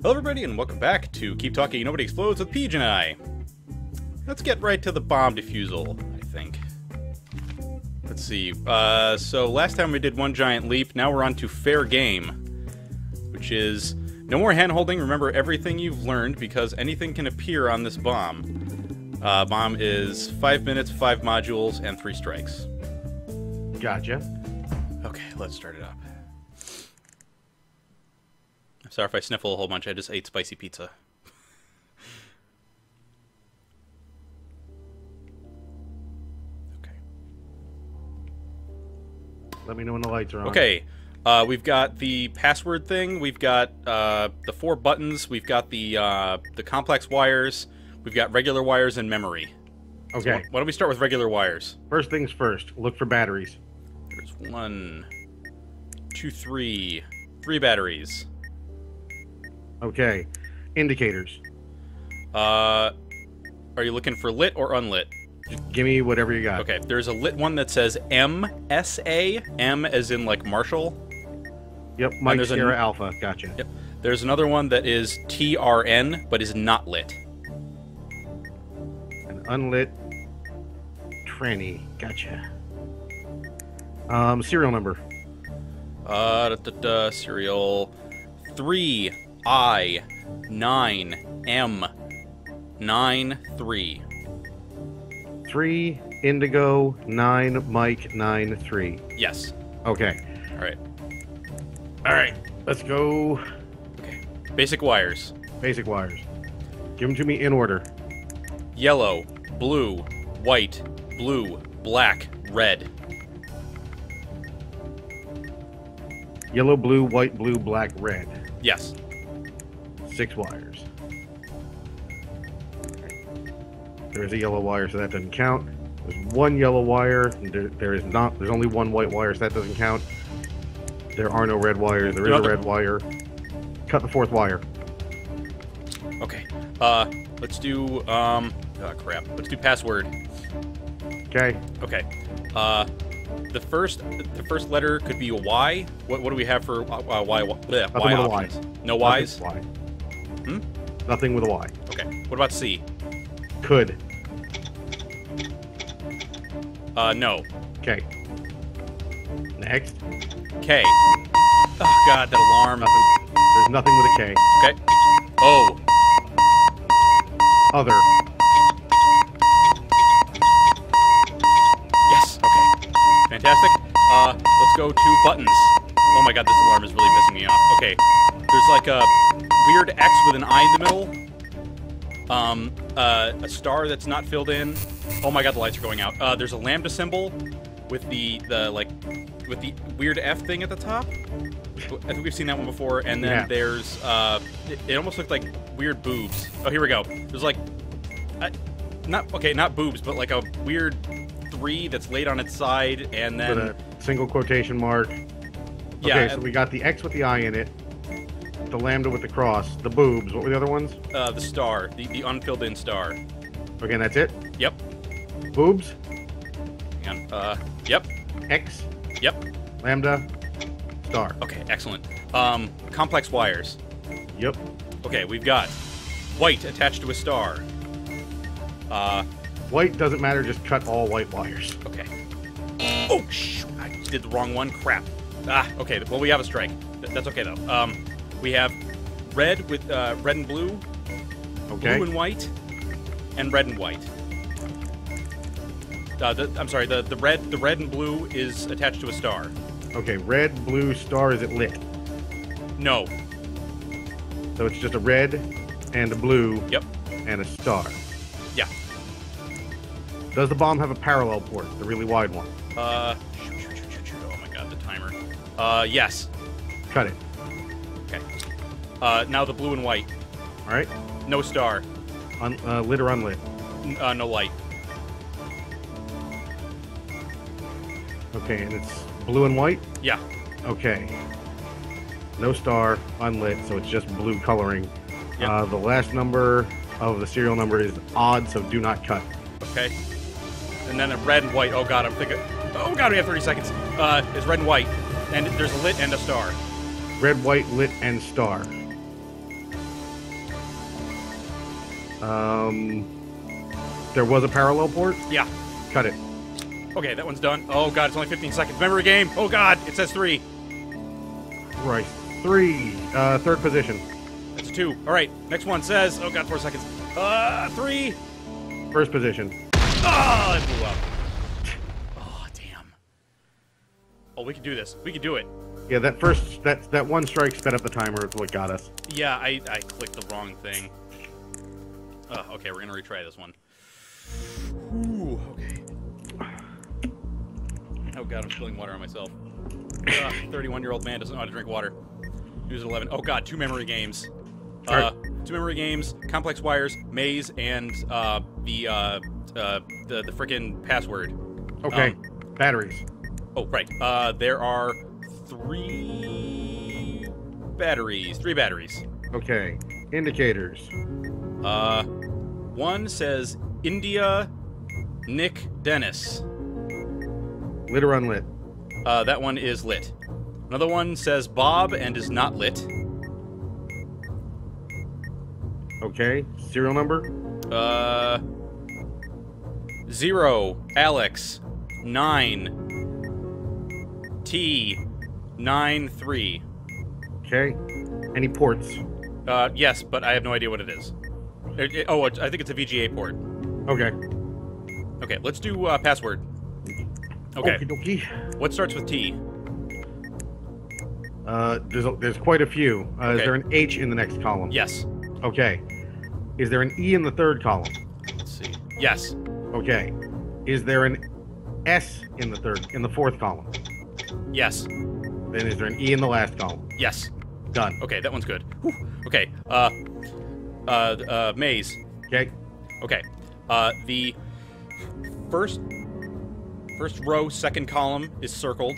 Hello, everybody, and welcome back to Keep Talking Nobody Explodes with Peach and I. Let's get right to the bomb defusal, I think. Let's see. Uh, so last time we did one giant leap. Now we're on to fair game, which is no more hand holding. Remember everything you've learned because anything can appear on this bomb. Uh, bomb is five minutes, five modules, and three strikes. Gotcha. Okay, let's start it up. Sorry if I sniffle a whole bunch. I just ate spicy pizza. okay. Let me know when the lights are on. Okay. Uh, we've got the password thing. We've got uh, the four buttons. We've got the uh, the complex wires. We've got regular wires and memory. Okay. So why don't we start with regular wires? First things first. Look for batteries. There's one, two, three, three batteries. Okay. Indicators. Uh, are you looking for lit or unlit? Just give me whatever you got. Okay, there's a lit one that says MSA, M as in like Marshall. Yep. Mike a- Sierra Alpha. Gotcha. Yep. There's another one that is TRN, but is not lit. An unlit tranny. Gotcha. Um, serial number. Uh, da, da, da, serial 3I 9 M 9 3. Three Indigo Nine Mike Nine Three. Yes. Okay. All right. All right. Let's go. Okay. Basic wires Basic wires. Give them to me in order. yellow, blue, white, blue, black, red. Yellow, blue, white, blue, black, red. Yes. Six wires. There's a yellow wire, so that doesn't count. There's one yellow wire. There, there is not. There's only one white wire, so that doesn't count. There are no red wires. There is a red wire. Cut the fourth wire. Okay. Uh, let's do, um, oh crap. Let's do password. Okay. Okay. Uh, the first the first letter could be a Y. What, what do we have for uh, uh, Y? Bleh, y Y. options? No Ys. Nothing with a Y. Hmm? Nothing with a Y. Okay. What about C? Could. Uh, no. Okay. Next. K. Oh God, that alarm. Nothing. There's nothing with a K. Okay. O. Other. Yes. Okay. Fantastic. Uh, let's go to buttons. Oh my God, this alarm is really pissing me off. Okay. There's like a weird X with an I in the middle. Um, uh, a star that's not filled in. Oh my God, the lights are going out. Uh, there's a lambda symbol with the the like with the weird F thing at the top. I think we've seen that one before. And then Yeah. there's uh, it, it almost looked like weird boobs. Oh, here we go. There's like, I, not okay, not boobs, but like a weird three that's laid on its side, and then with a single quotation mark. yeah, Okay, so we got the X with the I in it, the lambda with the cross, the boobs. What were the other ones? uh, the star, the, the unfilled in star. Okay, and that's it. Yep. Boobs, on. Uh, yep. X, Yep. lambda, star. Okay, excellent. Um, complex wires. Yep. Okay, we've got white attached to a star. Uh, White doesn't matter. Just cut all white wires. okay. Oh, shoot, I did the wrong one. Crap. Ah, okay. Well, we have a strike. That's okay though. Um, we have red with uh, red and blue, Okay. blue and white, and red and white. Uh, the, I'm sorry. The, the red the red and blue is attached to a star. Okay. Red, blue, star. Is it lit? No. So it's just a red and a blue Yep. and a star. Yeah. Does the bomb have a parallel port, the really wide one? Uh. shoot, shoot, shoot, shoot, shoot. Oh my god, the timer. Uh, yes. Cut it. Uh, now the blue and white. All right. No star. Un- uh, lit or unlit? Uh, no light. Okay, and it's blue and white. Yeah. Okay. No star, unlit, so it's just blue coloring. Yep. Uh, the last number of the serial number is odd, so do not cut. Okay. And then a red and white. Oh god, I'm thinking. Oh god, we have 30 seconds. Uh, is red and white, and there's a lit and a star. Red, white, lit, and star. Um, there was a parallel port. Yeah. Cut it. Okay, that one's done. Oh god, it's only 15 seconds. Memory game. Oh god, it says three. Right. Three. Uh, third position. That's a two. All right, next one says. Oh god, four seconds. Uh, three. First position. Oh, it blew up. Oh damn. Oh, we can do this. We can do it. Yeah, that first that that one strike sped up the timer. It's what got us. Yeah, I I clicked the wrong thing. Oh, okay, we're gonna retry this one. Ooh, okay. Oh god, I'm spilling water on myself. 31-year-old man doesn't know how to drink water. News at 11. Oh god, two memory games. Uh, two memory games, complex wires, maze, and uh, the uh, uh, the the freaking password. Okay. Um, Batteries. Oh, right. Uh, there are three batteries. Three batteries. Okay. Indicators. Uh, one says India Nick Dennis. Lit or unlit. Uh, that one is lit. Another one says Bob and is not lit. Okay. Serial number. Uh, zero Alex nine T nine three. Okay. Any ports. Uh, yes, but I have no idea what it is. It- it- oh, I think it's a VGA port. Okay. Okay, let's do uh, password. Okay, Okie dokie. what starts with T? Uh, there's a, there's quite a few. Uh, Is there an H in the next column? Yes. Okay. Is there an E in the third column? Let's see. Yes. Okay. Is there an S in the third in the fourth column? Yes. Then is there an E in the last column? Yes. Done. Okay, that one's good. Whew. Okay. Uh, uh, uh, maze. Okay. Okay. Uh, the first first row, second column is circled.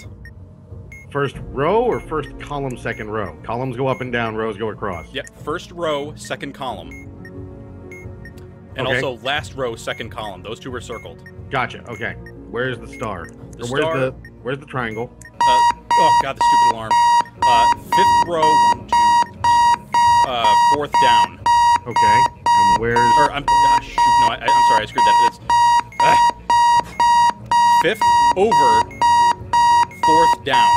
First row or first column, second row? Columns go up and down, rows go across. Yep. First row, second column. And Okay. also last row, second column. Those two are circled. Gotcha. Okay. Where's the star? The where's star- the where's the triangle? Uh, oh god, the stupid alarm. Uh, fifth row, one, two, three, uh, fourth down. Okay. And where's Or I'm ah, shoot, no, I, I'm sorry, I screwed that. It's ah. fifth over, fourth down.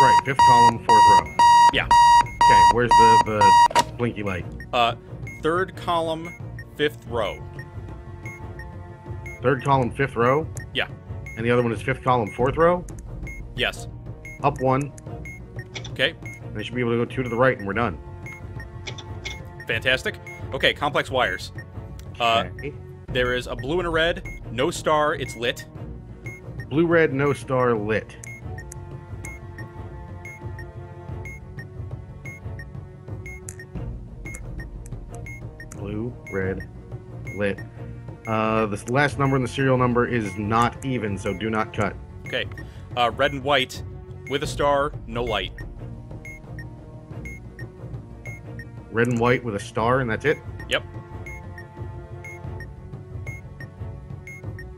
right? Fifth column, fourth row. Yeah. Okay. Where's the the blinky light? Uh, third column, fifth row. Third column, fifth row. Yeah. And the other one is fifth column, fourth row. Yes. Up one. Okay. And they should be able to go two to the right, and we're done. Fantastic. Okay, complex wires. Uh, Okay. there is a blue and a red. No star. It's lit. Blue, red, no star, lit. Blue, red, lit. Uh, this last number in the serial number is not even, so do not cut. Okay. Uh, red and white with a star. No light. Red and white with a star, and that's it. Yep.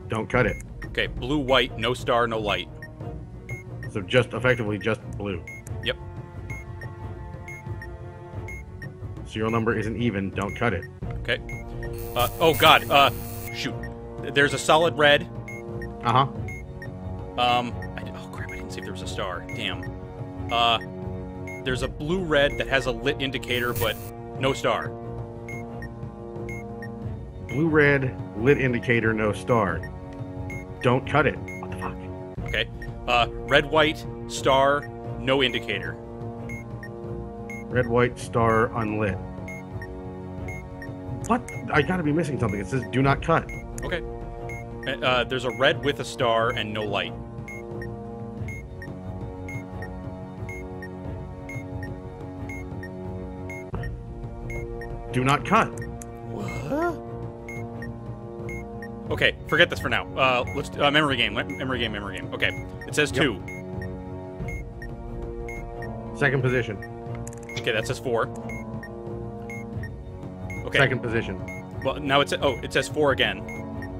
Don't cut it. Okay. Blue, white. No star. No light. So just effectively just blue. Yep. Serial number isn't even. Don't cut it. Okay. Uh, oh God. Uh, shoot. There's a solid red. Uh huh. Um. I, oh crap! I didn't see if there was a star. Damn. Uh. There's a blue red that has a lit indicator, but no star. Blue, red, lit indicator, no star. Don't cut it. What the fuck? Okay. Uh, red, white, star, no indicator. Red, white, star, unlit. What? I gotta be missing something. It says do not cut. Okay. Uh, Uh, there's a red with a star and no light. Do not cut. What? Okay, forget this for now. Uh, let's uh, memory game. Memory game. Memory game. Okay, it says Yep. two. Second position. Okay, that says four. Okay. Second position. Well, now it's oh, it says four again.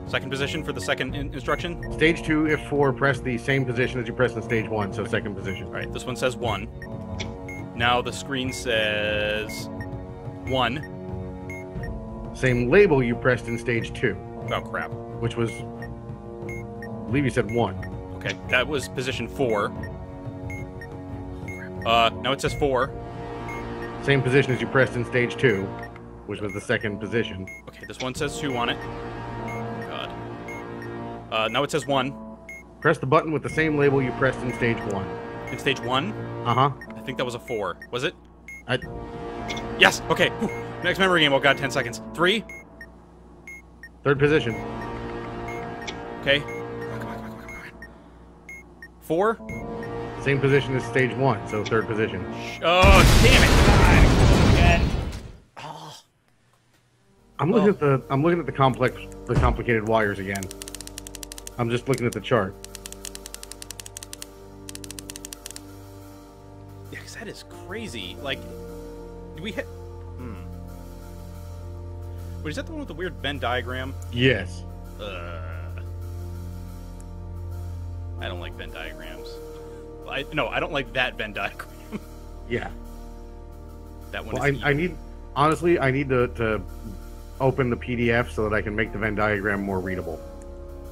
Second position for the second in- instruction. Stage two, if four, press the same position as you pressed in stage one, so second position. All right, this one says one. Now the screen says one. Same label you pressed in stage two, Oh, crap. which was, I believe you said one. Okay, that was position four. Uh, now it says four. Same position as you pressed in stage two, which was the second position. Okay, this one says two on it. God. Uh, now it says one. Press the button with the same label you pressed in stage one. In stage one, Uh huh. I think that was a four. Was it? I, Yes. Okay. Whew. Next memory game. Oh god, ten seconds. Three. third position. Okay. Come on, come on, come on, come on, come on. Four. Same position as stage one, so third position. Oh, damn it! God. Oh. I'm looking Oh. at the I'm looking at the complex the complicated wires again. I'm just looking at the chart. Yeah, 'cause that is crazy. Like, do we hit? Wait, is that the one with the weird Venn diagram? Yes. Uh, I don't like Venn diagrams. I no, I don't like that Venn diagram. Yeah. that one Well, is I, I need honestly I need to, to open the PDF so that I can make the Venn diagram more readable.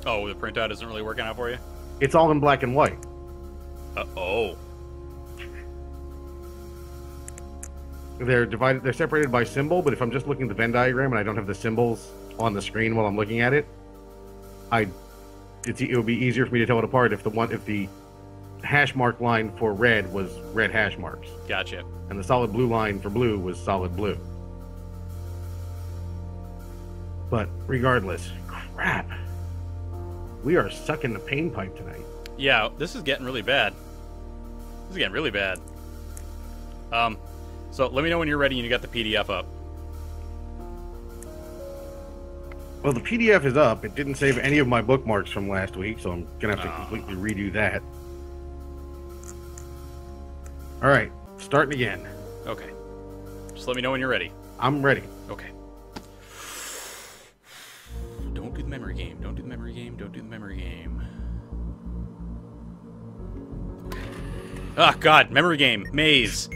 Oh, the printout isn't really working out for you. It's all in black and white. Uh oh. They're divided. They're separated by symbol. But if I'm just looking at the Venn diagram and I don't have the symbols on the screen while I'm looking at it, I it's it would be easier for me to tell it apart if the one if the hash mark line for red was red hash marks Gotcha. and the solid blue line for blue was solid blue. But regardless, crap. We are sucking the pain pipe tonight. Yeah, this is getting really bad. This is getting really bad. Um, so let me know when you're ready and you got the PDF up. Well, the PDF is up. It didn't save any of my bookmarks from last week, so I'm gonna have to Ah. completely redo that. All right, starting again. Okay. Just let me know when you're ready. I'm ready. Okay. Don't do the memory game. Don't do the memory game. Don't do the memory game. Ah, God. Memory game. Maze.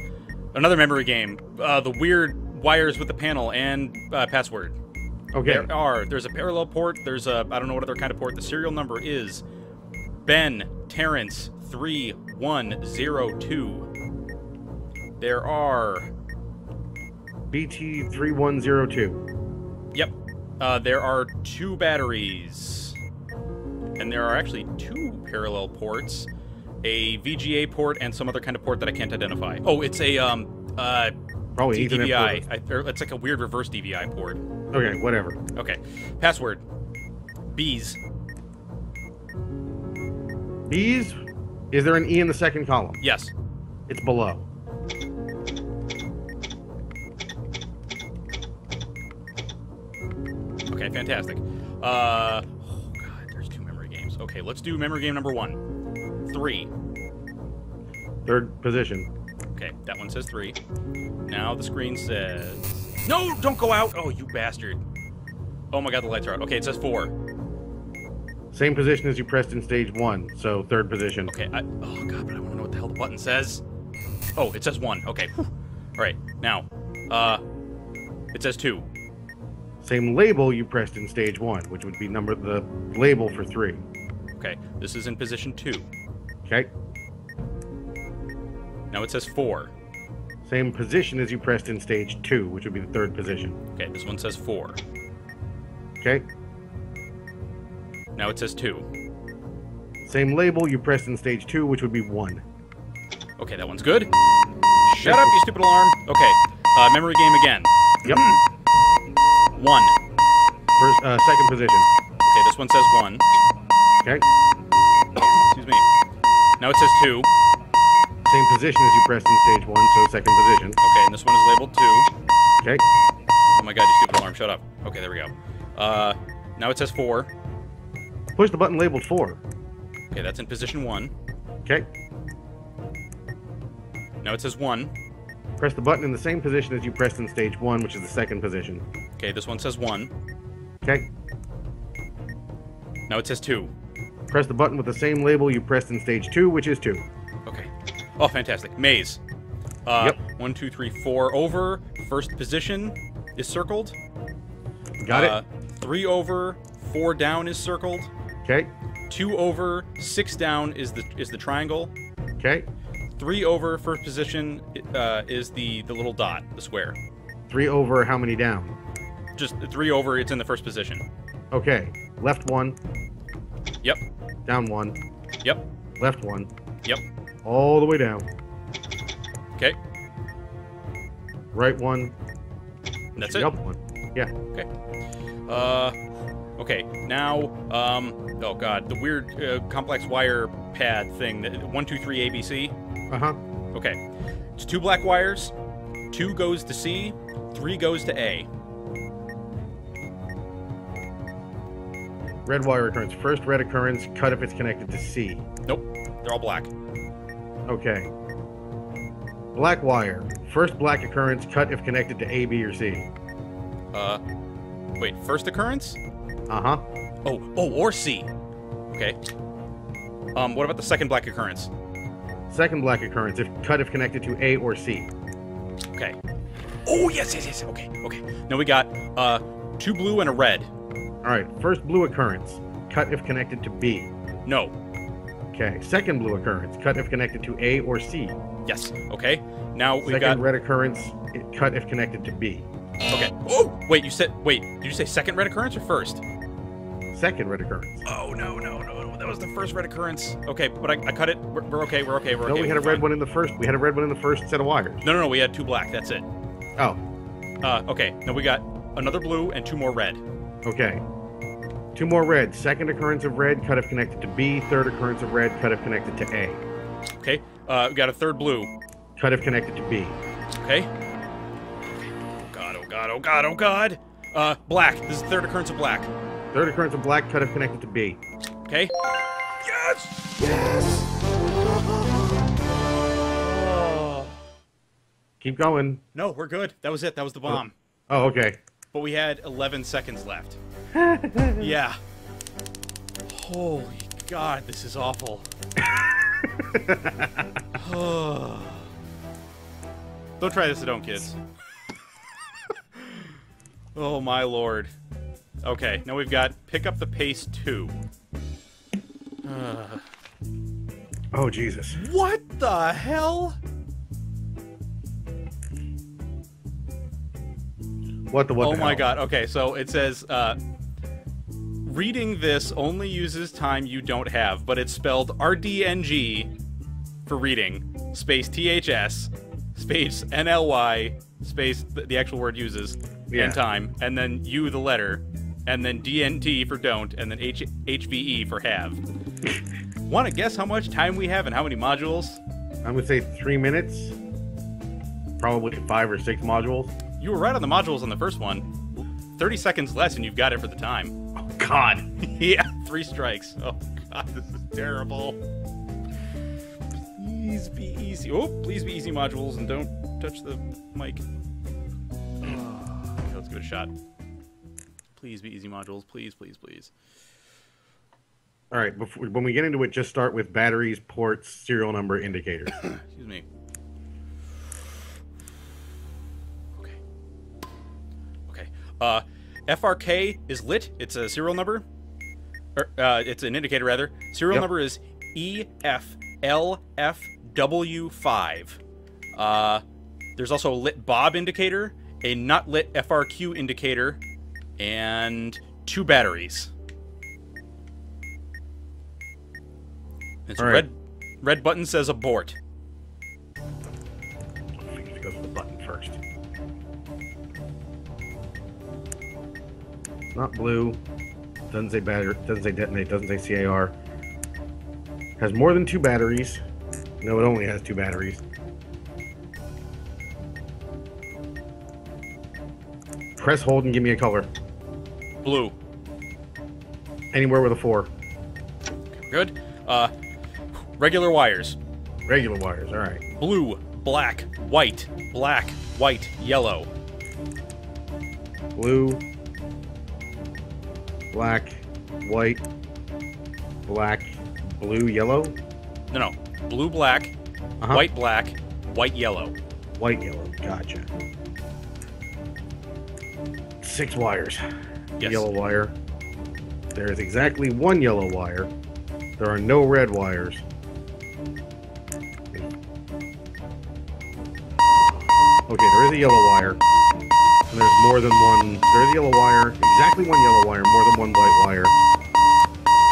Another memory game. Uh, the weird wires with the panel and uh, password. Okay. There are. There's a parallel port. There's a. I don't know what other kind of port. The serial number is Ben Terrence 3102. There are. BT three one zero two. Yep. Uh, there are two batteries. And there are actually two parallel ports. A VGA port and some other kind of port that I can't identify. Oh, it's a um uh Probably DVI. I, or it's like a weird reverse DVI port. Okay, whatever. Okay. Password. Bees. Bees. Is there an E in the second column? Yes. It's below. Okay, fantastic. Uh oh god, there's two memory games. Okay, let's do memory game number one. Three. Third position. Okay, that one says three. Now the screen says. No, don't go out! Oh, you bastard. Oh my god, the lights are out. Okay, it says four. Same position as you pressed in stage one, so third position. Okay, I. Oh god, but I want to know what the hell the button says. Oh, it says one. Okay. All right, now. Uh. It says two. Same label you pressed in stage one, which would be number the label for three. Okay, this is in position two. Okay. Now it says four. Same position as you pressed in stage two, which would be the third position. Okay, this one says four. Okay. Now it says two. Same label you pressed in stage two, which would be one. Okay, that one's good. Shut up, you stupid alarm. Okay, uh, memory game again. Yep. One. First, uh, second position. Okay, this one says one. Okay. Now it says two. Same position as you pressed in stage one, so second position. Okay, and this one is labeled two. Okay. Oh my god, you stupid alarm, shut up. Okay, there we go. Uh, now it says four. Push the button labeled four. Okay, that's in position one. Okay. Now it says one. Press the button in the same position as you pressed in stage one, which is the second position. Okay, this one says one. Okay. Now it says two. Press the button with the same label you pressed in stage two, which is two. Okay. Oh, fantastic. Maze. Uh, Yep. One, two, three, four. Over. First position is circled. Got Uh, Three over, four down is circled. Okay. Two over, six down is the is the triangle. Okay. Three over, first position uh, is the the little dot, the square. Three over. How many down? Just three over, it's in the first position. Okay. Left one. Yep. Down one. Yep. Left one. Yep. All the way down. Okay. Right one. That's it. Up one. Yeah. Okay. Uh, okay. Now, um, oh god, the weird uh, complex wire pad thing. that- One, two, three, ABC. Uh huh. Okay. It's two black wires. Two goes to C. Three goes to A. Red wire occurrence. First red occurrence. Cut if it's connected to C. Nope. They're all black. Okay. Black wire. First black occurrence. Cut if connected to A, B, or C. Uh, wait. First occurrence? Uh huh. Oh, oh, or C. Okay. Um, what about the second black occurrence? Second black occurrence. If cut if connected to A or C. Okay. Oh yes, yes, yes. Okay, okay. Now we got uh two blue and a red. All right. First blue occurrence. Cut if connected to B. No. Okay. Second blue occurrence. Cut if connected to A or C. Yes. Okay. Now we got Second red occurrence. Cut if connected to B. okay. Oh wait, you said wait. Did you say second red occurrence or first? Second red occurrence. Oh no no no no. That was the first red occurrence. Okay, but I, I cut it. We're, we're okay. We're okay. We're No, okay. we had a red one in the first. We had a red one in the first set of wires. No no no. We had two black. That's it. Oh. Uh, okay. Now we got another blue and two more red. Okay. Two more red. Second occurrence of red. Cut if connected to B. Third occurrence of red. Cut if connected to A. Okay. Uh, we got a third blue. Cut if connected to B. Okay. Oh god. Oh god. Oh god. Oh god. Uh, black. This is the third occurrence of black. Third occurrence of black. Cut if connected to B. Okay. Yes! Yes! Oh. Keep going. No, we're good. That was it. That was the bomb. Oh, okay. But we had 11 seconds left. yeah. Holy God, this is awful. Don't try this at home, kids. oh my lord. Okay, now we've got pick up the pace two. Uh, Oh, Jesus. what the hell? What the what oh the my god. Okay, so it says uh, reading this only uses time you don't have, but it's spelled RDNG for reading, space THS, space NLY, space the, the actual word uses, Yeah. and time, and then U the letter, and then DNT for don't, and then H- HVE for have. Want to guess how much time we have and how many modules? I'm gonna say three minutes. Probably five or six modules. You were right on the modules on the first one. 30 seconds less and you've got it for the time. Oh God. yeah, three strikes. Oh god, this is terrible. Please be easy. Oh, please be easy modules and don't touch the mic. Okay, let's give it a shot. Please be easy modules. Please, please, please. All right. Before when we get into it, just start with batteries, ports, serial number, indicators. Excuse me. Uh, FRK is lit. It's a serial number. Or, uh, it's an indicator rather. Serial Yep. number is E EFLFW5. Uh, there's also a lit Bob indicator, a not lit FRQ indicator, and two batteries. It's right. red. Red button says abort. It's not blue. Doesn't say battery. Doesn't say detonate. Doesn't say CAR. Has more than two batteries. No, it only has two batteries. Press hold and give me a color. Blue. Anywhere with a four. Good. Uh, regular wires. Regular wires. All right. Blue, black, white, black, white, yellow. Blue. Black. White. Black. Blue. Yellow. No, no. Blue, black, Uh-huh. white, black, white, yellow. White. Yellow. Gotcha. six wires. Yes. Yellow wire. There is exactly one yellow wire. There are no red wires. Okay, there is a yellow wire. And there's more than one. There is a yellow wire. Exactly one yellow wire. More than one white wire.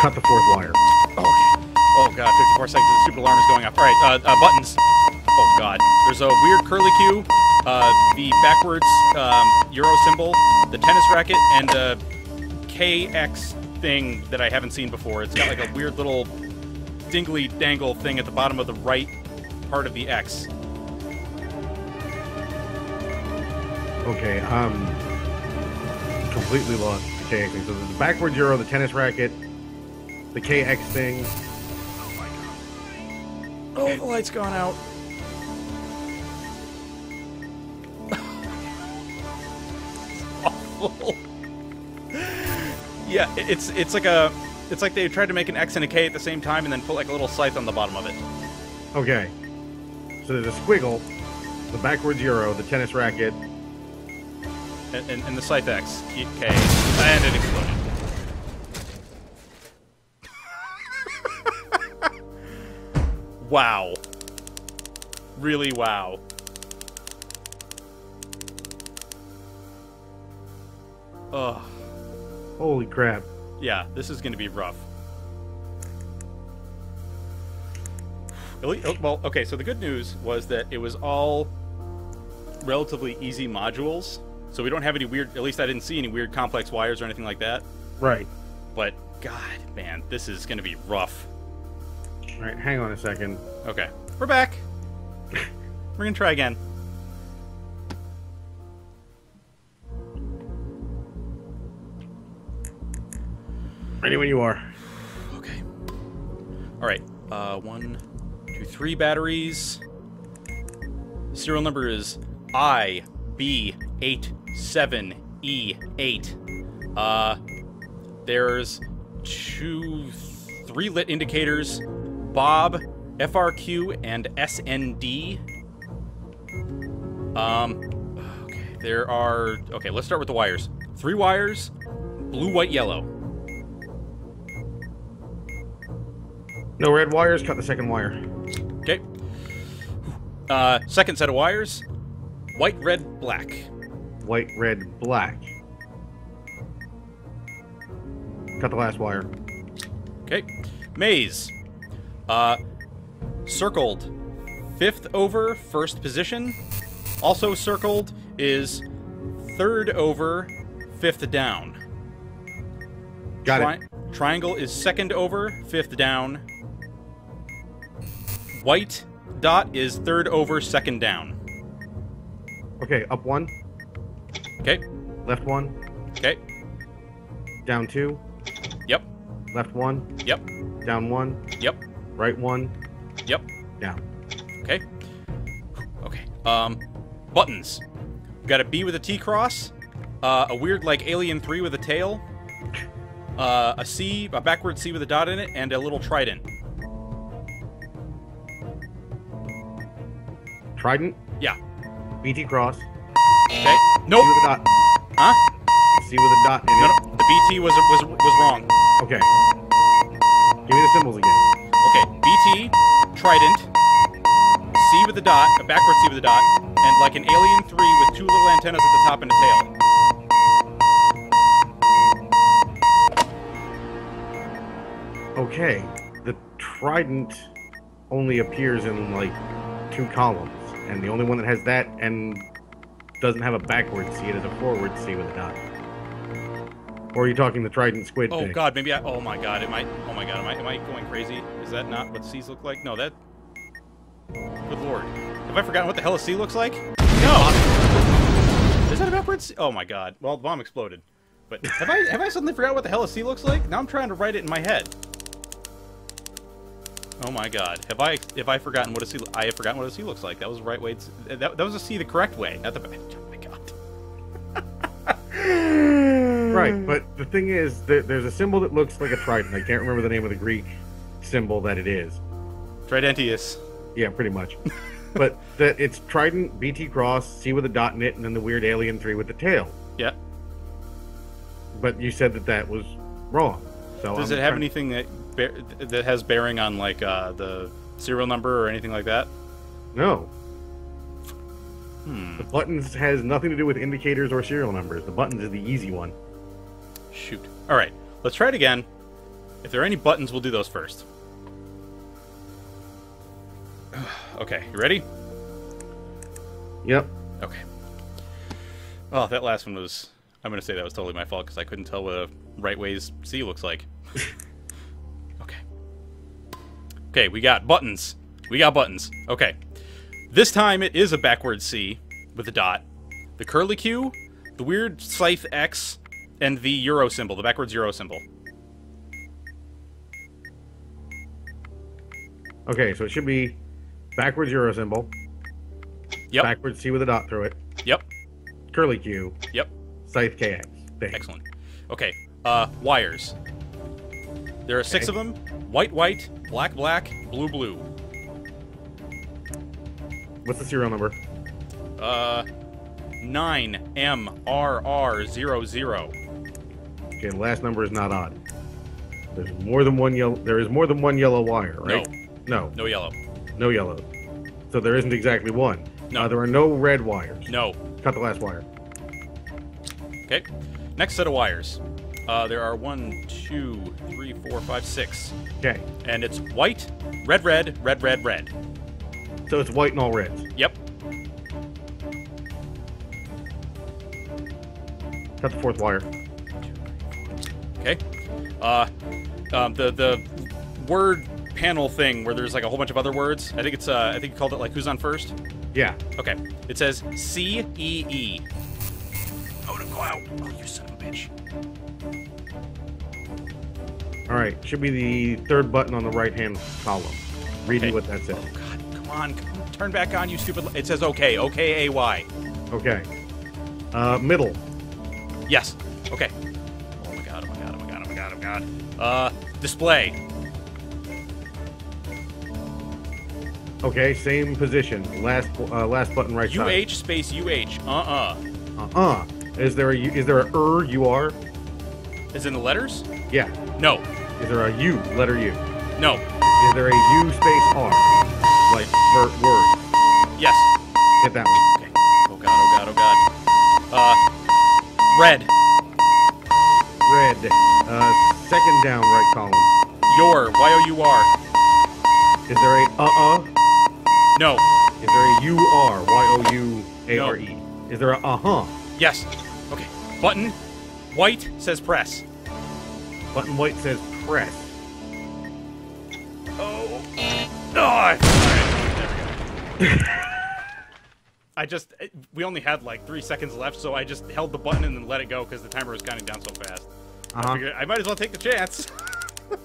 Cut the fourth wire. Oh, okay. Oh god, 54 seconds. The stupid alarm is going off. All right, uh, uh, buttons. Oh god, there's a weird curly Q, uh, the backwards um, Euro symbol, the tennis racket, and a KX thing that I haven't seen before. It's got like a weird little dingly dangle thing at the bottom of the right part of the X. Okay, um, completely lost the KX thing. So there's the backwards euro, the tennis racket, the KX thing. Oh, my god. Oh the light's gone out. Yeah, it's it's like a it's like they tried to make an X and a K at the same time and then put like a little scythe on the bottom of it. Okay, so there's a squiggle, the backwards euro, the tennis racket. And, and, and the scythe X, K, and it exploded. wow. Really wow. Ugh. Holy crap! Yeah, this is going to be rough. Oh, Well, okay, so the good news was that it was all relatively easy modules. So we don't have any weird, at least I didn't see any weird complex wires or anything like that. Right. But, God, man, this is going to be rough. All right, hang on a second. Okay, we're back. we're going to try again. Ready when you are. Okay. All right. Uh, one, two, three batteries. Serial number is I B eight seven E eight. Uh, there's two, three lit indicators. Bob, FRQ, and SND. Um, okay. There are. Okay, let's start with the wires. Three wires. Blue, white, yellow. No red wires. Cut the second wire. Okay. Uh, second set of wires. White, red, black. White, red, black. Cut the last wire. Okay. Maze. Uh, circled. Fifth over, first position. Also circled is third over, fifth down. Got Tri- it. Triangle is second over, fifth down. White dot is third over, second down. Okay, up one, Okay. left one, Okay. down two, Yep. left one, Yep. down one, Yep. right one, Yep. down. Okay. Okay. Um, buttons. We got a B with a T cross, uh, a weird like Alien Three with a tail, uh, a C, a backward C with a dot in it, and a little trident. Trident, Yeah. BT cross, Okay. C Nope. with a dot, Huh? C with a dot in No, it. no. The BT was was was wrong. Okay. Give me the symbols again. Okay. BT, trident, C with a dot, a backward C with a dot, and like an Alien Three with two little antennas at the top and a tail. Okay. The trident only appears in like two columns, and the only one that has that and doesn't have a backward C, it has a forward C with a dot. Or are you talking the trident squid Oh thing? god, maybe I. Oh my god, am I? Oh my god, am I? Am I going crazy? Is that not what C's look like? No, that. Good lord, have I forgotten what the hell a C looks like? No. Is that a backward C? Oh my god. Well, the bomb exploded. But have I have I suddenly forgot what the hell a C looks like? Now I'm trying to write it in my head. Oh my god, have I have I forgotten what a C? I have forgotten what a C looks like. That was the right way. To, that, that was a C the correct way, not the. Oh my god. Right, but the thing is, there, there's a symbol that looks like a trident. I can't remember the name of the Greek symbol that it is. Tridentius. Yeah, pretty much. but that it's trident, BT cross, C with a dot in it, and then the weird alien three with the tail. Yeah. But you said that that was wrong. So Does I'm it have anything that that has bearing on like uh, the serial number or anything like that? No. Hmm. The buttons has nothing to do with indicators or serial numbers. The buttons is the easy one. Shoot. All right. Let's try it again. If there are any buttons, we'll do those first. okay. You ready? Yep. Okay. Oh, that last one was. I'm going to say that was totally my fault because I couldn't tell what a right ways C looks like. okay. We got buttons. We got buttons. Okay. This time it is a backwards C with a dot. The curly Q, the weird scythe X, and the euro symbol, the backwards euro symbol. Okay, so it should be backwards euro symbol, Yep. backwards C with a dot through it, Yep. curly Q, Yep. scythe KX. Thanks. Excellent. Okay. Uh, wires. There are six of them. White, white, black, black, blue, blue. What's the serial number? Uh, nine M R R zero zero. Okay, the last number is not odd. There's more than one yellow. There is more than one yellow wire, right? No, No No yellow. no yellow. So there isn't exactly one. No. Uh, there are no red wires. No. Cut the last wire. Okay. Next set of wires. Uh, there are one, two, three, four, five, six, Okay, and it's white, red, red, red, red, red. so it's white and all reds. Yep. Cut the fourth wire. Okay. Uh, um, the the word panel thing where there's like a whole bunch of other words. I think it's uh, I think you called it like who's on first. Yeah. Okay. It says C E E. Oh, no, go out. Oh, you son of. All right. Should be the third button on the right hand column. Read me Okay. what that says. Oh, God. Come on. Come on. Turn back on, you stupid. It says okay. Okay, A Y. Okay. Uh, middle. Yes. Okay. Oh my god, oh my god, oh my god, oh my god, oh my god. Uh, display. Okay, same position. Last uh, last button right side. UH space UH. Uh-uh. Uh-uh. Is there a U- is there a er U R? Is in the letters? Yeah. No. Is there a U letter U? No. Is there a U space R? Like ver- word. Yes. Hit that one. Okay. Oh god, oh god, oh god. Uh, red. Red. Uh, second down right column. Your. Y-O-U-R. Is there a uh-uh? No. Is there a U R Y O U A R E? Is there a uh-huh? Yes. Okay. Button. White says press. Button white says press. Oh. No. I- There we go. I just. We only had like three seconds left, so I just held the button and then let it go because the timer was counting down so fast. I Uh-huh. figured I might as well take the chance.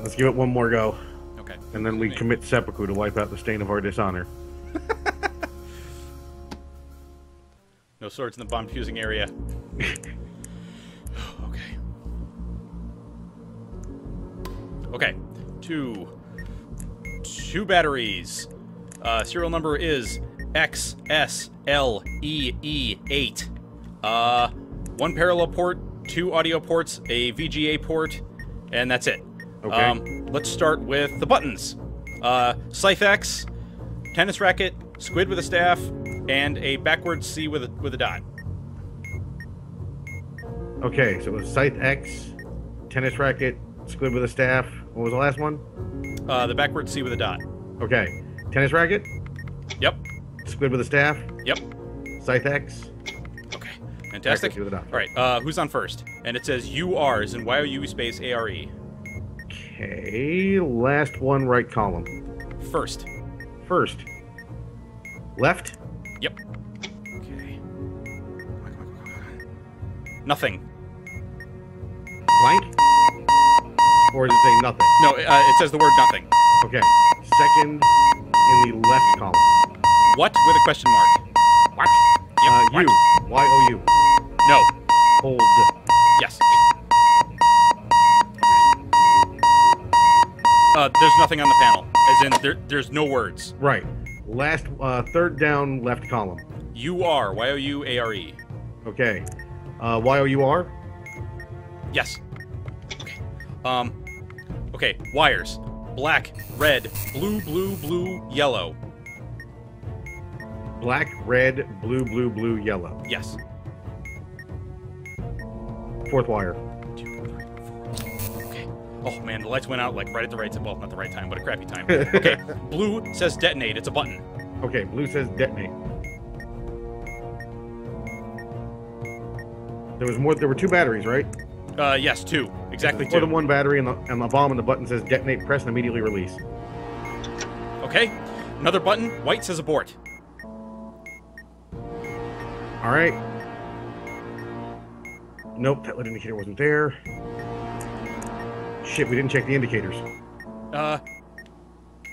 Let's give it one more go. okay. And then we commit seppuku to wipe out the stain of our dishonor. No swords in the bomb fusing area. okay. Okay. Two. Two batteries. Uh, serial number is XSLEE8. Uh, one parallel port, two audio ports, a VGA port, and that's it. Okay. Um, let's start with the buttons. Uh, Scythe X, tennis racket, squid with a staff, and a backwards C with a, with a dot. Okay, so it was Scythe X, tennis racket, squid with a staff. What was the last one? Uh, the backwards C with a dot. Okay, tennis racket, Yep. squid with a staff, Yep. Scythe X. Okay. Fantastic. Backwards with a dot. All right. Uh, who's on first? And it says UR is in Y O U space A R E. Okay, last one right column. First. First. Left. Yep. Okay. Nothing. Right? Or does it say nothing? No, uh, it says the word nothing. Okay. Second in the left column. What with a question mark? What? Yep. Uh, what? U. Y O U. No. Hold. Yes. Uh, there's nothing on the panel. As in, there, there's no words. Right. Last, uh, third down left column. You are. Y O U A R E. Okay. Uh, Y O U R. Yes. Okay. Um. Okay. Wires. Black, red, blue, blue, blue, yellow. Black, red, blue, blue, blue, yellow. Yes. Fourth wire. Oh man, the lights went out like right at the right time. Well, not the right time, but a crappy time. Okay. blue says detonate. It's a button. Okay, blue says detonate. There was more. There were two batteries, right? Uh, yes, two. Exactly More than two. one battery, and the, and the bomb and the button says detonate. Press and immediately release. Okay. Another button. White says abort. All right. Nope, that lit indicator wasn't there. Shit, we didn't check the indicators. Uh,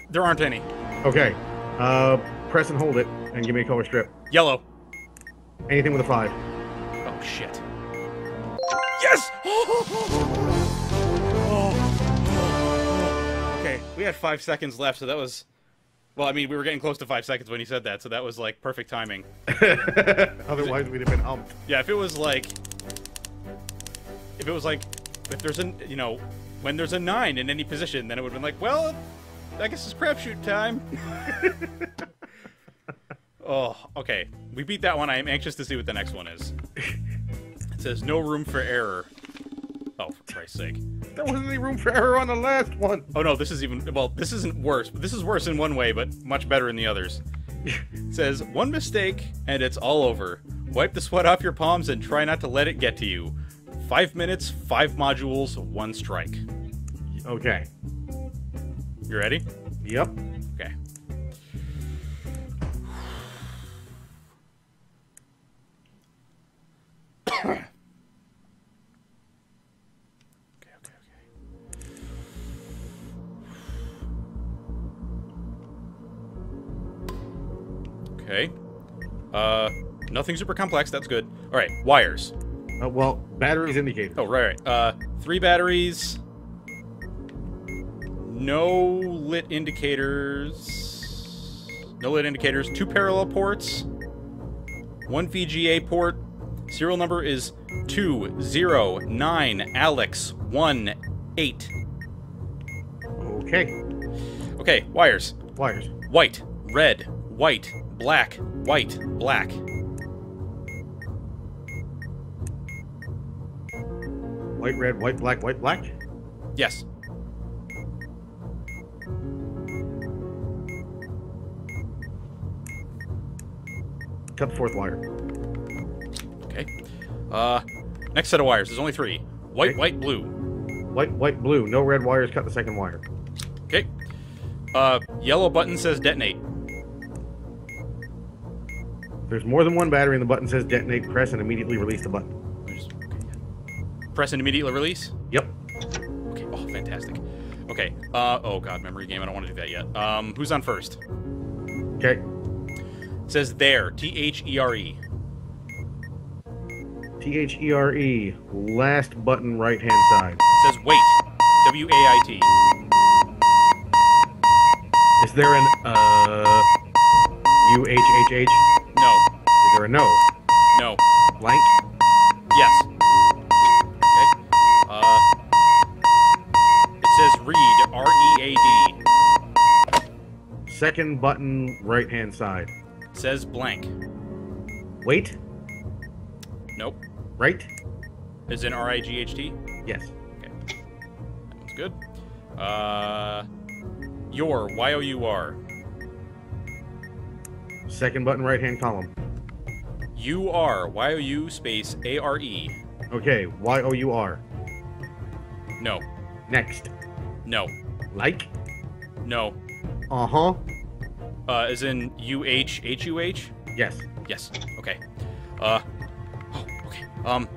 there aren't any. Okay. Uh, press and hold it, and give me a color strip. Yellow. Anything with a five. Oh shit. Yes! okay, we had five seconds left, so that was. Well, I mean, we were getting close to five seconds when you said that, so that was like perfect timing. Otherwise, we'd have been humped. Yeah, if it was like. If it was like. If there's a. You know, when there's a nine in any position, then it would have been like, well, I guess it's crapshoot time. oh, okay. We beat that one. I am anxious to see what the next one is. It says no room for error. Oh, for Christ's sake. There wasn't any room for error on the last one. Oh no, this is even well, this isn't worse. This is worse in one way, but much better in the others. It says one mistake and it's all over. Wipe the sweat off your palms and try not to let it get to you. Five minutes, five modules, one strike. Okay. You ready? Yep. Okay. okay, okay, okay. Okay. Uh, nothing super complex. That's good. All right, wires. Uh, well, batteries indicator. Oh, right, right. Uh, three batteries. No lit indicators. No lit indicators. Two parallel ports. One VGA port. Serial number is two zero nine Alex one eight. Okay. Okay, wires. Wires. White, red, white, black, white, black. White, red, white, black, white, black. Yes. Cut the fourth wire. Okay. Uh, next set of wires. There's only three. White, Okay. white, blue. White, white, blue. No red wires. Cut the second wire. Okay. Uh, yellow button says detonate. There's more than one battery, and the button says detonate. Press and immediately release the button. Just- okay, yeah. Press and immediately release. Yep. Okay. Oh, fantastic. Okay. Uh, oh god, memory game. I don't want to do that yet. Um, who's on first? Okay. It says there. T H E R E. T H E R E. Last button, right hand side. It says wait. W A I T. Is there an uh U H H H? No. Is there a no? No. Blank. Yes. Okay. Uh, it says read. R E A D. Second button, right hand side. It says blank. Wait. Nope. Right. Is in R I G H T. Yes. Okay. That one's good. Uh, your Y O U R. Second button, right hand column. U R Y O U space A R E. Okay. Y O U R. No. Next. No. Like. No. Uh huh. Uh, is in U H H U H. Yes. Yes. Okay. Uh. Oh, okay. Um.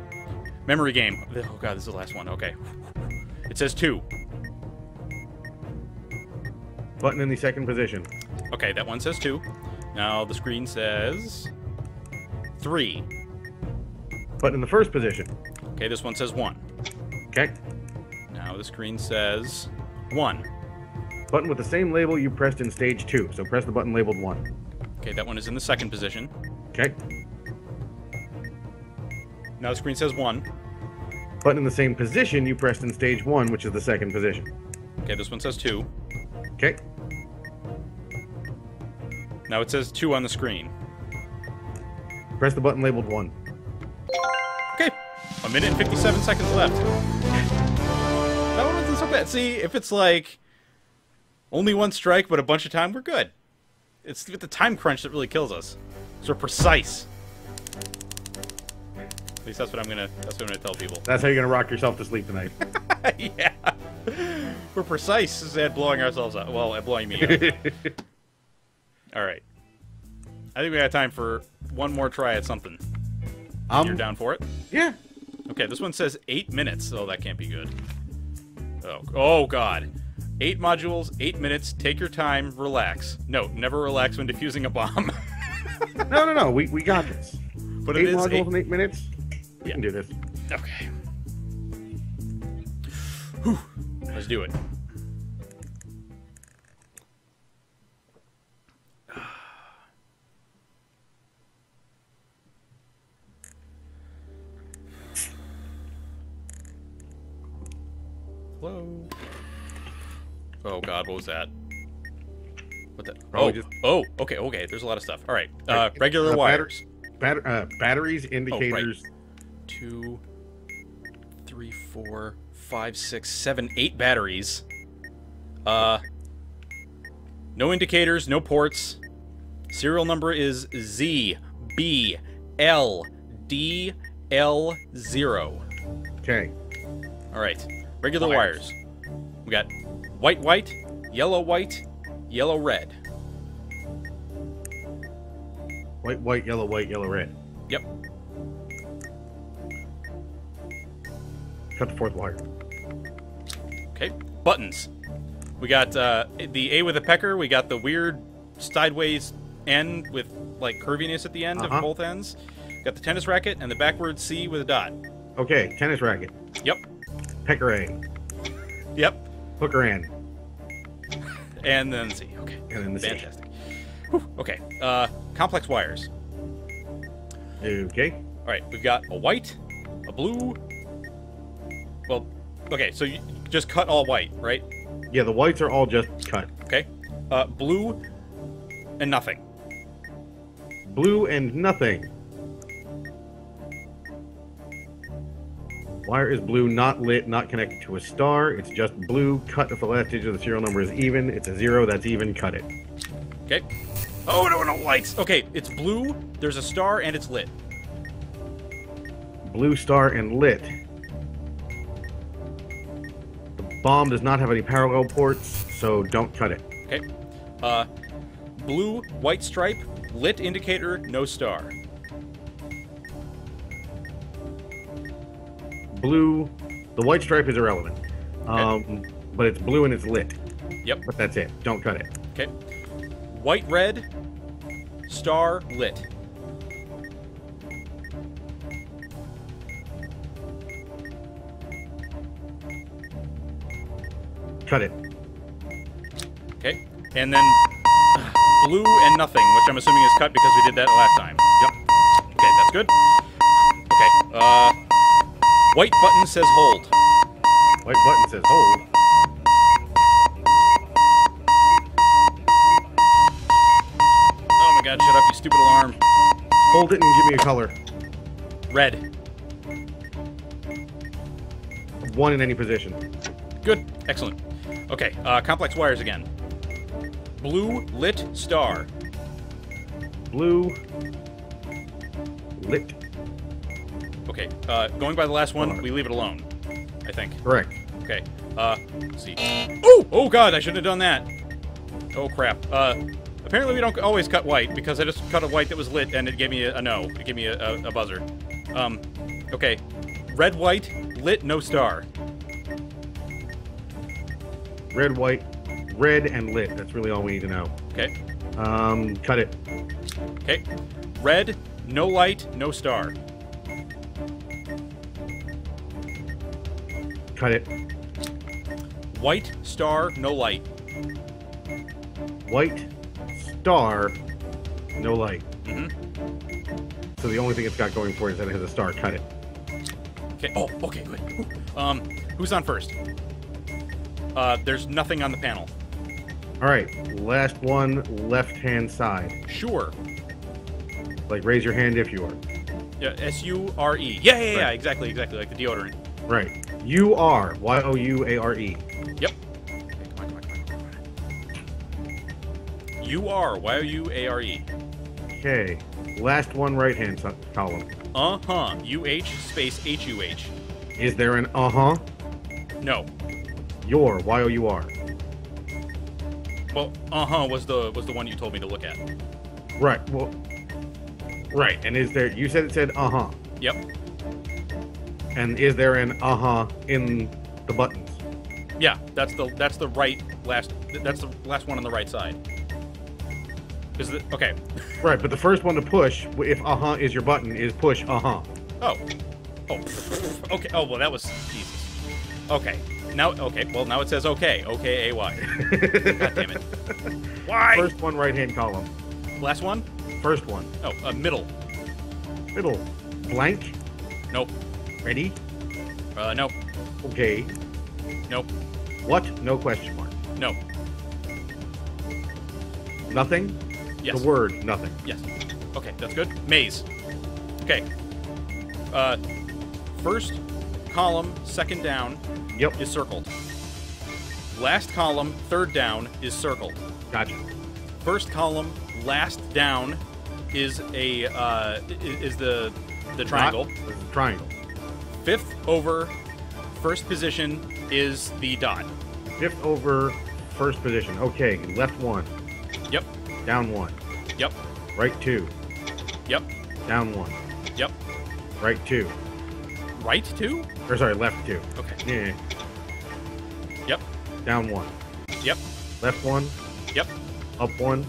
Memory game. Oh god, this is the last one. Okay. It says two. Button in the second position. Okay, that one says two. Now the screen says three. Button in the first position. Okay, this one says one. Okay. Now the screen says one. Button with the same label you pressed in stage two. So press the button labeled one. Okay, that one is in the second position. Okay. Now the screen says one. Button in the same position you pressed in stage one, which is the second position. Okay, this one says two. Okay. Now it says two on the screen. Press the button labeled one. Okay, a minute and 57 seconds left. That one wasn't so bad. See, if it's like only one strike but a bunch of time, we're good. It's the time crunch that really kills us. So we're precise. At least that's what I'm gonna. That's what I'm gonna tell people. That's how you're gonna rock yourself to sleep tonight. yeah, we're precise at blowing ourselves up. Well, at blowing me up. All right. I think we got time for one more try at something. um, You're down for it? Yeah. Okay, this one says eight minutes. Oh, that can't be good. Oh, oh God. Eight modules, eight minutes. Take your time, relax. No, never relax when defusing a bomb. No, no, no. We, we got this. but eight modules eight. in eight minutes. We Yeah. can do this. Okay. Whew. Let's do it. God, what was that? What the? Probably Oh, just- oh, okay, okay. There's a lot of stuff. All right, uh, regular Uh, batter- wires. Bat- uh, batteries, indicators. two, three, four, five, six, seven, eight batteries. Uh, no indicators, no ports. Serial number is Z B L D L zero. Okay. All right, regular Wires. wires. We got white, white, yellow, white, yellow, red. White, white, yellow, white, yellow, red. Yep. Cut the fourth wire. Okay. Buttons. We got uh, the A with a pecker. We got the weird sideways N with like curviness at the end Uh-huh. of both ends. Got the tennis racket and the backward C with a dot. Okay. Tennis racket. Yep. Pecker A. Yep. Hooker N. And then Z. Okay. And then the C. Fantastic. Whew. Okay. Uh, complex wires. Okay. All right. We've got a white, a blue. Well, okay. So you just cut all white, right? Yeah, the whites are all just cut. Okay. Uh, blue and nothing. Blue and nothing. Wire is blue, not lit, not connected to a star. It's just blue. Cut if the last digit of the serial number is even. It's a zero. That's even. Cut it. Okay. Oh no, no lights. Okay, it's blue. There's a star and it's lit. Blue star and lit. The bomb does not have any parallel ports, so don't cut it. Okay. Uh, blue, white stripe, lit indicator, no star. Blue. The white stripe is irrelevant. Um, but it's blue and it's lit. Yep. But that's it. Don't cut it. Okay. White, red, star, lit. Cut it. Okay. And then blue and nothing, which I'm assuming is cut because we did that last time. Yep. Okay, that's good. Okay. Uh, white button says hold. White button says hold. Oh my god, shut up, you stupid alarm. Hold it and give me a color. Red. One in any position. Good. Excellent. Okay, uh, complex wires again. Blue, lit, star. Blue. Okay, uh, going by the last one, we leave it alone. I think. Correct. Okay, uh, let's see. Oh! Oh god, I shouldn't have done that. Oh crap. Uh, apparently we don't always cut white, because I just cut a white that was lit and it gave me a, a no. It gave me a, a, a buzzer. Um, okay. Red, white, lit, no star. Red, white, red, and lit. That's really all we need to know. Okay. Um, cut it. Okay. Red, no light, no star. Cut it. White, star, no light. White, star, no light. Mm-hmm. So the only thing it's got going for it is that it has a star. Cut it. Okay. Oh, okay, good. Ooh. Um, who's on first? Uh, there's nothing on the panel. All right. Last one, left hand side. Sure. Like raise your hand if you are. Yeah, S U R E. Yeah, yeah, yeah, Right. exactly, exactly, like the deodorant. Right. You are. Y O U A R E. Yep. Okay, come on, come on, come on. U R Y O U A R E. Okay. Last one, right hand column. Uh huh. U H space H U H. Is there an uh huh? No. Your. Y O U R. Well, uh huh was the was the one you told me to look at. Right. Well. Right. And is there? You said it said uh huh. Yep. And is there an uh huh in the buttons? Yeah, that's the that's the right last that's the last one on the right side. Is the okay? Right. But the first one to push, if uh huh is your button, is push uh huh. Oh, oh, okay. Oh well, that was Jesus. Okay, now okay. Well, now it says okay. Okay, A Y. God damn it. Why? First one, right hand column. Last one? First one. Oh, uh, middle. Middle. Blank. Nope. Ready. Uh, nope. Okay. Nope. What? No question mark. No. Nothing. Yes. The word nothing. Yes. Okay, that's good. Maze. Okay. Uh, first column, second down Yep. is circled. Last column, third down is circled. Gotcha. First column, last down is a uh, is the the triangle. Dot. Triangle. Fifth over, first position is the dot. Fifth over first position. Okay. Left one. Yep. Down one. Yep. Right two. Yep. Down one. Yep. Right two. Right two. Or sorry, left two. Okay. Yeah. Yep. Down one. Yep. Left one. Yep. Up one.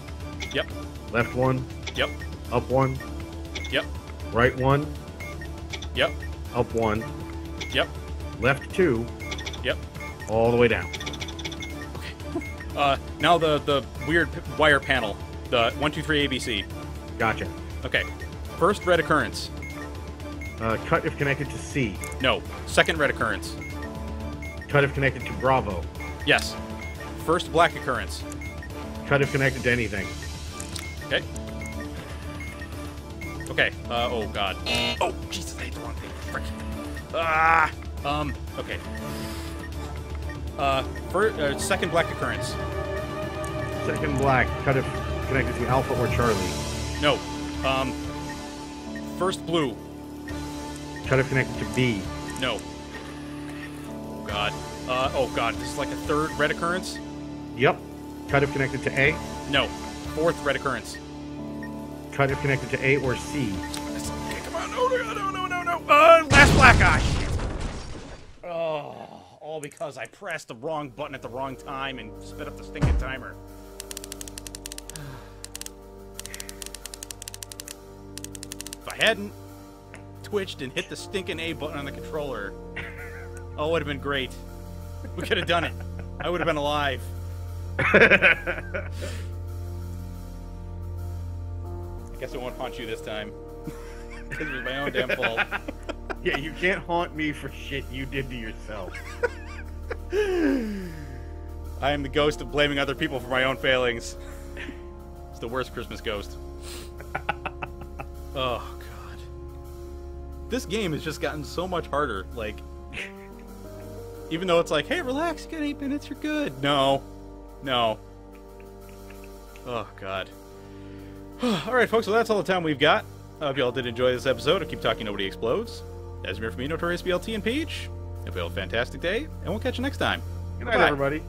Yep. Left one. Yep. Up one. Yep. Right one. Yep. Up one. Yep. Left two. Yep. All the way down. Uh, now the the weird p- wire panel. The one two three ABC. Gotcha. Okay. First red occurrence. Uh, cut if connected to C. No. Second red occurrence. Cut if connected to Bravo. Yes. First black occurrence. Cut if connected to anything. Okay. Okay. Uh, oh God. Oh Jesus! Frick. Ah. Um. Okay. Uh. First, uh, second black occurrence. Second black. Cut if connected to Alpha or Charlie. No. Um. First blue. Cut if connected to B. No. Oh God. Uh. Oh God. This is like a third red occurrence. Yep. Cut if connected to A. No. Fourth red occurrence. Cut if connected to A or C. Come on. No, no, no, no, no, no. Uh, last black eye. Oh, all because I pressed the wrong button at the wrong time and sped up the stinking timer. If I hadn't twitched and hit the stinking A button on the controller, oh, it would have been great. We could have done it. I would have been alive. I guess I won't haunt you this time. It was my own damn fault. Yeah, you can't haunt me for shit you did to yourself. I am the ghost of blaming other people for my own failings. It's the worst Christmas ghost. oh god. This game has just gotten so much harder. Like, even though it's like, hey, relax, you got eight minutes, you're good. No, no. Oh god. all right, folks. Well, that's all the time we've got. I hope y'all did enjoy this episode of Keep Talking Nobody Explodes. As you're from me, Notorious BLT and Peach. You all have a fantastic day, and we'll catch you next time. Good night, Bye-bye. everybody.